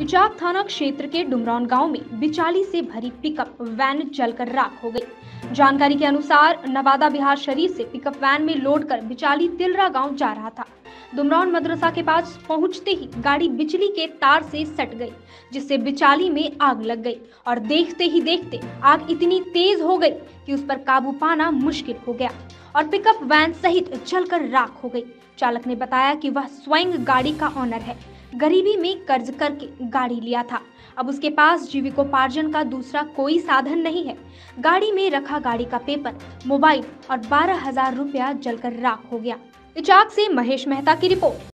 इचाक थाना क्षेत्र के डुमरौन गाँव में बिचाली से भरी पिकअप वैन जलकर राख हो गई। जानकारी के अनुसार नवादा बिहार शरीफ से पिकअप वैन में लोड कर बिचाली तिलरा गाँव जा रहा था। डुमरौन मदरसा के पास पहुँचते ही गाड़ी बिजली के तार से सट गई, जिससे बिचाली में आग लग गई और देखते ही देखते आग इतनी तेज हो गई कि उस पर काबू पाना मुश्किल हो गया और पिकअप वैन सहित जलकर राख हो गई। चालक ने बताया कि वह स्वयं गाड़ी का ऑनर है। गरीबी में कर्ज करके गाड़ी लिया था। अब उसके पास जीविकोपार्जन का दूसरा कोई साधन नहीं है। गाड़ी में रखा गाड़ी का पेपर, मोबाइल और बारह हज़ार रुपया जलकर राख हो गया। इचाक से महेश मेहता की रिपोर्ट।